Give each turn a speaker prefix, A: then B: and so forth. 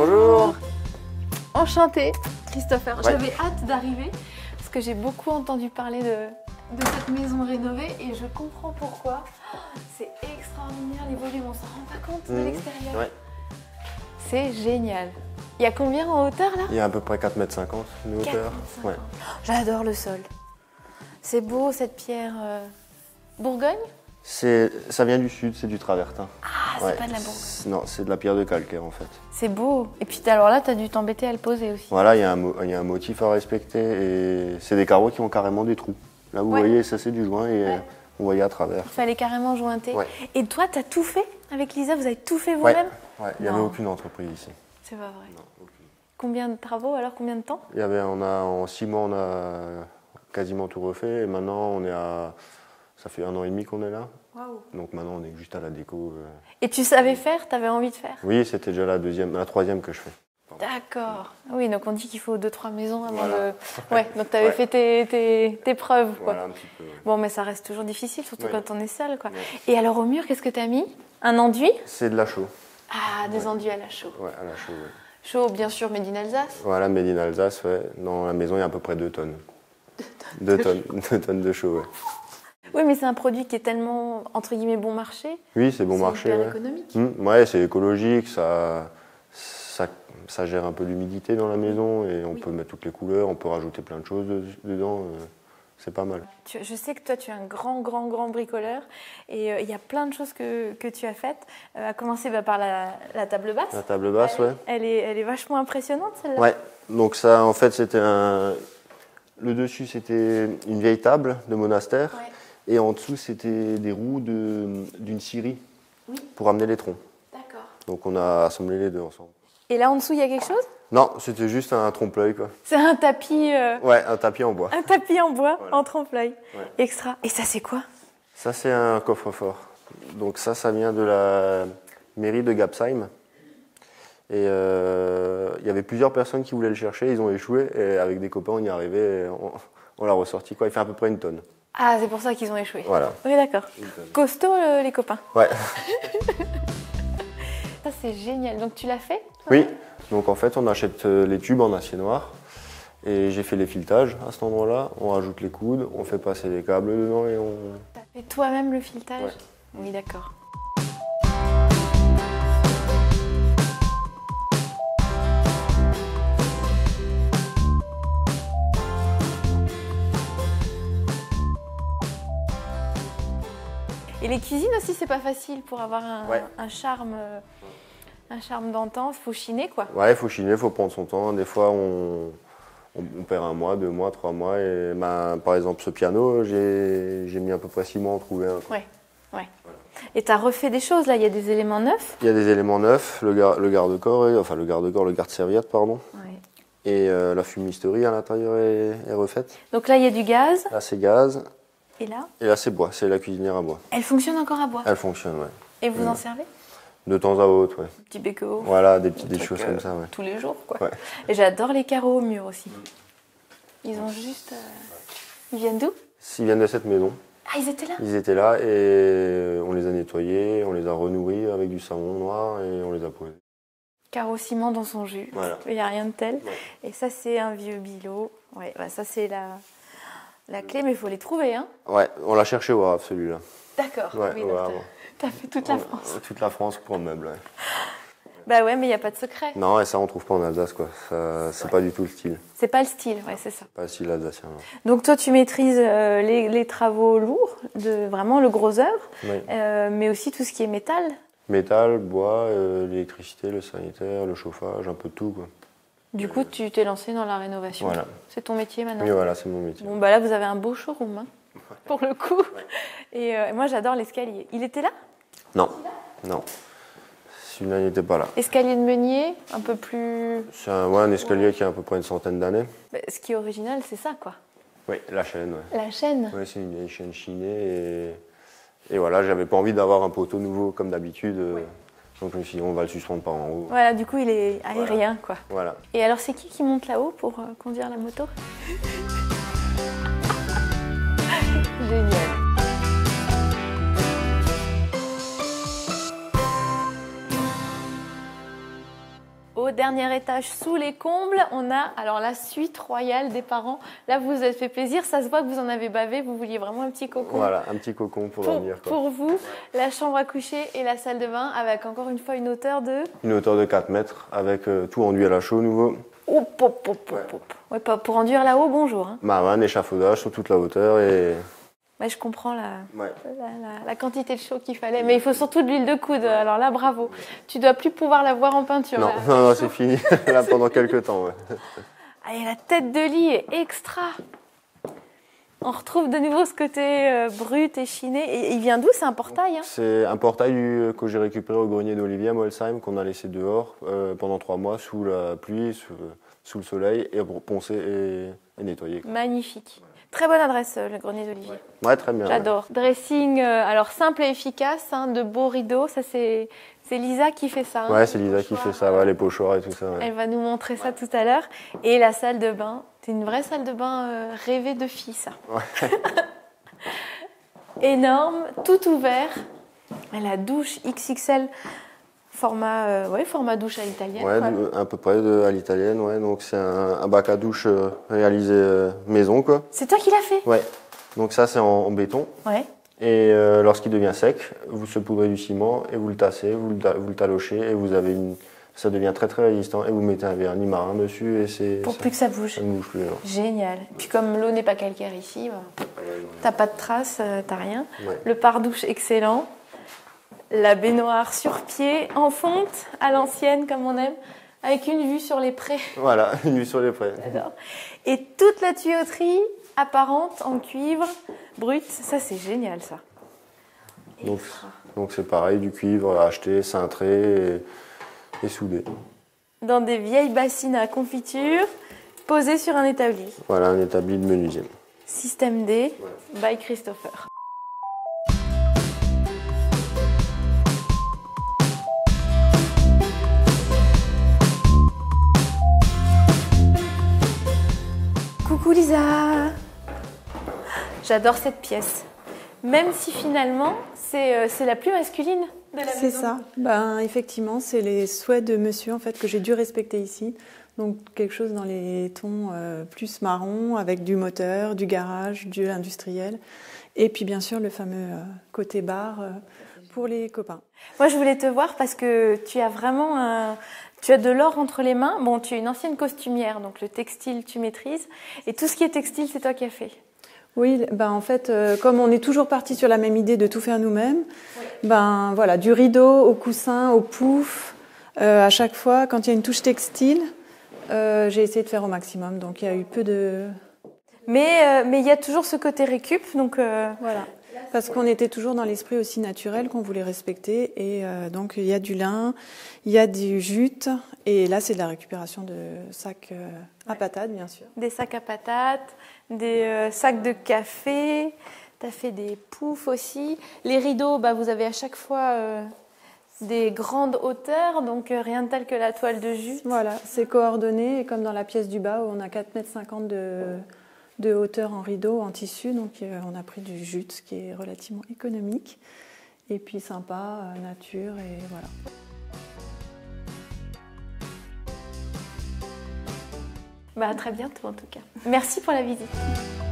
A: Bonjour.
B: Enchantée, Christopher.
A: Ouais.
B: J'avais hâte d'arriver parce que j'ai beaucoup entendu parler de, de cette maison rénovée et je comprends pourquoi. C'est extraordinaire les volumes, on s'en rend pas compte de
A: Mhm.
B: l'extérieur.
A: Ouais.
B: C'est génial. Il y a combien en hauteur là?
A: Il y a à peu près 4,50 m de hauteur.
B: 4,50.
A: Ouais.
B: J'adore le sol. C'est beau cette pierre euh, Bourgogne?
A: Ça vient du sud, c'est du travertin.
B: Ah, c'est
A: Ouais.
B: pas de la.
A: C'est- Non, c'est de la pierre de calcaire en fait.
B: C'est beau. Et puis alors là, t'as dû t'embêter à le poser aussi.
A: Voilà, il y, a un mo- il y a un motif à respecter et c'est des carreaux qui ont carrément des trous. Là, vous
B: Ouais.
A: voyez, ça c'est du joint et
B: Ouais.
A: euh, on voyait à travers.
B: Il fallait carrément jointer. Et toi, t'as tout fait avec Lisa? Vous avez tout fait vous-même?
A: Ouais, il n'y avait aucune entreprise ici.
B: C'est pas vrai. Combien de travaux alors? Combien de temps?
A: Il y avait, on a, en six mois, on a quasiment tout refait et maintenant on est à. Ça fait un an et demi qu'on est là. Donc maintenant on est juste à la déco. euh.
B: Et tu savais faire T'avais envie de faire?
A: Oui, c'était déjà la deuxième, la troisième que je fais.
B: D'accord. Oui, donc on dit qu'il faut deux, trois maisons avant
A: Voilà.
B: de. Ouais, donc t'avais
A: Ouais.
B: fait tes, tes, tes preuves, quoi.
A: Voilà un petit peu. ouais.
B: Bon, mais ça reste toujours difficile, surtout
A: Ouais.
B: quand on est seul, quoi. Et alors au mur, qu'est-ce que t'as mis? Un enduit?
A: C'est de la chaux.
B: Ah, des enduits à la chaux.
A: Ouais, à la chaux.
B: bien sûr, Made in Alsace.
A: Voilà, Made in Alsace, ouais. Dans la maison, il y a à peu près 2 tonnes. 2 tonnes, deux tonnes de chaux, ouais.
B: Oui, mais c'est un produit qui est tellement, entre guillemets, bon marché.
A: Oui, c'est bon
B: c'est
A: marché. Ouais,
B: économique.
A: Ouais c'est écologique, ça, ça, ça gère un peu l'humidité dans la maison et on
B: Oui.
A: peut mettre toutes les couleurs, on peut rajouter plein de choses de- dedans. euh, c'est pas mal.
B: Je sais que toi, tu es un grand, grand, grand bricoleur. Et euh, il y a plein de choses que, que tu as faites. Euh, à commencer bah, par la, la table basse.
A: La table basse,
B: elle,
A: ouais.
B: elle est, elle est vachement impressionnante, celle-là.
A: Ouais, donc ça, en fait, c'était un. Le dessus, c'était une vieille table de monastère.
B: Ouais.
A: Et en dessous, c'était des roues de- d'une scierie
B: Oui.
A: pour amener les troncs.
B: D'accord.
A: Donc on a assemblé les deux ensemble.
B: Et là, en dessous, il y a quelque chose?
A: Non, c'était juste un trompe-l'œil.
B: C'est un tapis, euh,
A: Ouais, un tapis en bois.
B: un tapis en bois,
A: Voilà.
B: en trompe-l'œil.
A: Ouais.
B: Extra. Et ça, c'est quoi?
A: Ça, c'est un coffre-fort. Donc ça, ça vient de la mairie de Gapsheim. Et euh, il y avait plusieurs personnes qui voulaient le chercher, ils ont échoué, et avec des copains, on y est arrivé, et on, on l'a ressorti, quoi. Il fait à peu près une tonne.
B: Ah, c'est pour ça qu'ils ont échoué.
A: Voilà.
B: Oui, d'accord. Costaud, euh, les copains.
A: Ouais.
B: Ça, c'est génial. Donc, tu l'as fait
A: Oui. Donc en fait, on achète euh, les tubes en acier noir. Et j'ai fait les filetages à cet endroit-là. On rajoute les coudes, on fait passer les câbles dedans et on.
B: T'as fait toi-même le filetage
A: Ouais.
B: Oui, d'accord. Et les cuisines aussi, c'est pas facile pour avoir un,
A: Ouais.
B: un charme, euh, un charme d'antan. Il faut chiner, quoi.
A: Ouais, il faut chiner, il faut prendre son temps. Des fois, on, on, on perd un mois, deux mois, trois mois. Et ben, par exemple, ce piano, j'ai mis à peu près six mois à en trouver un.
B: Ouais, ouais. Et t'as refait des choses là? Il y a des éléments neufs?
A: Il y a des éléments neufs, le, gar- le garde-corps, enfin le garde-corps, le garde-serviette, pardon.
B: Ouais.
A: Et euh, la fumisterie à l'intérieur est, est refaite.
B: Donc là, il y a du gaz?
A: Là, c'est gaz.
B: Et là,
A: Et là, c'est bois. C'est la cuisinière à bois.
B: elle fonctionne encore à bois.
A: Elle fonctionne, ouais.
B: Et vous en servez
A: De temps à autre, ouais.
B: Petit béco.
A: Voilà, des petites des choses
B: euh,
A: comme ça, ouais.
B: Tous les jours, quoi.
A: Ouais.
B: Et j'adore les carreaux au mur aussi. Ils ont juste. euh, Ils viennent d'où
A: S'ils viennent de cette maison,
B: Ah, ils étaient là
A: ils étaient là et euh, on les a nettoyés, on les a renourris avec du savon noir et on les a posés.
B: Carreau ciment dans son jus.
A: Voilà.
B: Il n'y a rien de tel.
A: Ouais.
B: Et ça, c'est un vieux bilot. Ouais, bah, ça, c'est la, la clé, mais il faut les trouver, hein.
A: Ouais, on l'a cherché au Havre celui-là.
B: D'accord.
A: Ouais,
B: oui, donc t'as- fait toute la France.
A: Toute la France pour le meuble, ouais.
B: Bah ouais, mais il n'y a pas de secret.
A: Non, et ça on trouve pas en Alsace, quoi. Ça, c'est pas du tout le style.
B: C'est pas le style, ouais, c'est ça.
A: Pas le style alsacien, non.
B: Donc toi, tu maîtrises euh, les, les travaux lourds, de vraiment le gros œuvre,
A: Oui.
B: euh, mais aussi tout ce qui est métal.
A: Métal, bois, euh, l'électricité, le sanitaire, le chauffage, un peu de tout, quoi.
B: Du coup, tu t'es lancé dans la rénovation.
A: Voilà.
B: C'est ton métier maintenant.
A: Oui, voilà, c'est mon métier.
B: Bon, bah là, vous avez un beau showroom, hein, pour le coup. Et euh, moi, j'adore l'escalier. Il était là?
A: Non, non. Celui-là, il n'était pas là.
B: Escalier de meunier, un peu plus.
A: C'est un, ouais, un escalier qui a à peu près une centaine d'années.
B: Bah, ce qui est original, c'est ça, quoi.
A: Oui, la chaîne, ouais.
B: La chaîne.
A: Ouais, c'est une chaîne chinée et, et voilà, j'avais pas envie d'avoir un poteau nouveau comme d'habitude. euh, Donc je me suis dit, on va le suspendre par en haut.
B: Voilà, du coup, il est aérien, quoi.
A: Voilà.
B: Et alors, c'est qui qui monte là-haut pour euh, conduire la moto? Génial. Aude, dernier étage sous les combles, on a alors la suite royale des parents. Là, vous vous êtes fait plaisir. Ça se voit que vous en avez bavé. Vous vouliez vraiment un petit cocon.
A: Voilà, un petit cocon pour,
B: Pour,
A: dormir. quoi.
B: pour vous, la chambre à coucher et la salle de bain avec encore une fois une hauteur de.
A: Une hauteur de 4 mètres avec euh, tout enduit à la chaux nouveau.
B: Hop, hop, hop, hop. Ouais, pas pour enduire là-haut, bonjour. hein.
A: Marvan, échafaudage sur toute la hauteur et.
B: Ouais, je comprends la,
A: Ouais.
B: la, la- la quantité de chaud qu'il fallait. Mais il faut surtout de l'huile de coude. Alors là, bravo. Tu dois plus pouvoir la voir en peinture.
A: Non,
B: là.
A: non, non, c'est fini. Là, pendant quelques temps, ouais.
B: Et la tête de lit est extra. On retrouve de nouveau ce côté euh, brut et chiné. Et il vient d'où C'est un portail hein?
A: C'est un portail que j'ai récupéré au grenier d'Olivier à Molsheim, qu'on a laissé dehors euh, pendant trois mois sous la pluie, sous, sous le soleil, et poncer et, quoi.
B: Magnifique. Très bonne adresse, euh, le grenier d'Olivier.
A: Ouais, très bien. ouais.
B: J'adore. Dressing, euh, alors simple et efficace, hein, de beaux rideaux. Ça, c'est c'est Lisa qui fait ça. hein.
A: Ouais, c'est Lisa qui fait ça, ouais, les pochoirs et tout ça.
B: Elle va nous montrer ça tout à l'heure. Et la salle de bain. C'est une vraie salle de bain euh, rêvée de fille, ça. Énorme, tout ouvert. La douche XXL, format, euh, ouais, format douche à l'italienne.
A: Ouais,
B: quoi.
A: de- à peu près de, à l'italienne, ouais. Donc c'est un, un bac à douche euh, réalisé euh, maison, quoi.
B: C'est toi qui l'as fait?
A: Ouais. Donc ça, c'est en, en béton.
B: Ouais.
A: Et euh, lorsqu'il devient sec, vous saupoudrez du ciment et vous le tassez, vous le, vous le talochez et vous avez une, ça devient très très résistant et vous mettez un vernis marin dessus et c'est
B: Pour
A: ça,
B: plus que ça bouge.
A: ça ne bouge plus. non.
B: Génial. Puis comme l'eau n'est pas calcaire ici, bah, t'as pas de traces, euh, t'as rien.
A: Ouais.
B: Le pare-douche excellent. La baignoire sur pied, en fonte, à l'ancienne comme on aime, avec une vue sur les prés.
A: Voilà, une vue sur les prés.
B: J'adore. Et toute la tuyauterie apparente en cuivre brut, ça c'est génial ça.
A: Donc c'est pareil, du cuivre acheté, cintré et, et soudé.
B: Dans des vieilles bassines à confiture, posées sur un établi.
A: Voilà, un établi de menuisier.
B: Système D, by Christopher. Lisa J'adore cette pièce. Même si finalement, c'est euh, la plus masculine de la
C: C'est ça. Ben, effectivement, c'est les souhaits de monsieur en fait que j'ai dû respecter ici. Donc quelque chose dans les tons euh, plus marron avec du moteur, du garage, du industriel. Et puis bien sûr le fameux euh, côté bar euh, pour les copains.
B: Moi, je voulais te voir parce que tu as vraiment un... Tu as de l'or entre les mains. Bon, tu es une ancienne costumière, donc le textile, tu maîtrises. Et tout ce qui est textile, c'est toi qui as fait.
C: Oui, ben en fait, euh, comme on est toujours parti sur la même idée de tout faire nous-mêmes, ben voilà, du rideau au coussin, au pouf, euh, à chaque fois, quand il y a une touche textile, euh, j'ai essayé de faire au maximum. Donc il y a eu peu de,
B: Mais euh, mais il y a toujours ce côté récup, donc euh,
C: Voilà. Parce qu'on était toujours dans l'esprit aussi naturel qu'on voulait respecter. Et euh, donc, il y a du lin, il y a du jute. Et là, c'est de la récupération de sacs euh, à patates, bien sûr.
B: des sacs à patates, des euh, sacs de café. Tu as fait des poufs aussi. Les rideaux, bah, vous avez à chaque fois des grandes hauteurs, donc rien de tel que la toile de jute.
C: Voilà, c'est coordonné. Et comme dans la pièce du bas, où on a 4,50 mètres de, de hauteur en rideau, en tissu. Donc, euh, on a pris du jute, ce qui est relativement économique. Et puis sympa, euh, nature, et voilà.
B: Bah, à très bientôt en tout cas. Merci pour la visite.